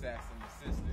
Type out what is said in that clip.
assassin assistant.